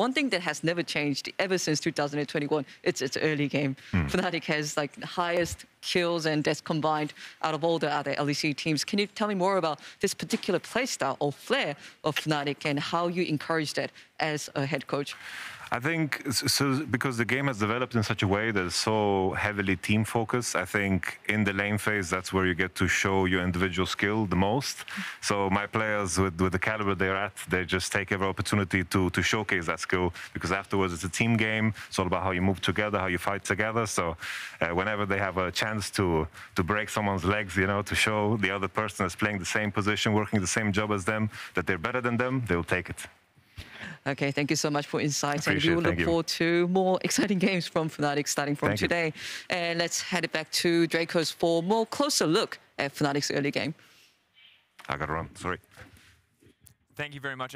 one thing that has never changed ever since 2021, it's its early game. Hmm. Fnatic has like the highest kills and deaths combined out of all the other LEC teams. Can you tell me more about this particular playstyle or flair of Fnatic and how you encourage that as a head coach? I think so because the game has developed in such a way that it's so heavily team focused. I think in the lane phase, that's where you get to show your individual skill the most. So my players, with, with the caliber they're at, they just take every opportunity to to showcase that skill because afterwards it's a team game. It's all about how you move together, how you fight together. So uh, whenever they have a chance to to break someone's legs, you know, to show the other person is playing the same position, working the same job as them, that they're better than them, they'll take it. Okay, thank you so much for insights. And we will look you. forward to more exciting games from Fnatic starting from Thank you. today. And let's head it back to Drakos for more closer look at Fnatic's early game. I gotta run. Sorry. Thank you very much.